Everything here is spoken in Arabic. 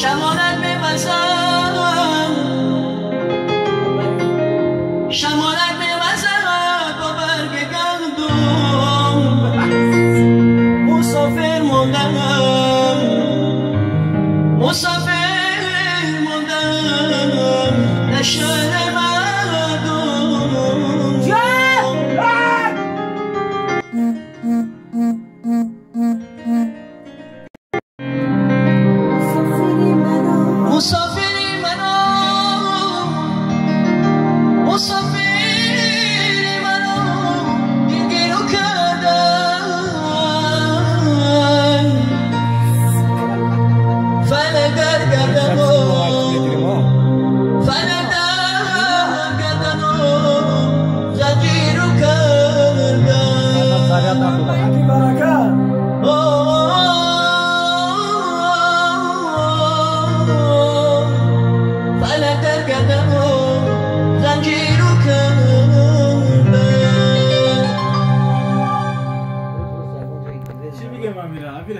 Chamonalme mazan Chamonalme مسافری منو؟ مسافری منو؟ دیگه رو کردن فنه در گردن و فنه در I'll be, I'll be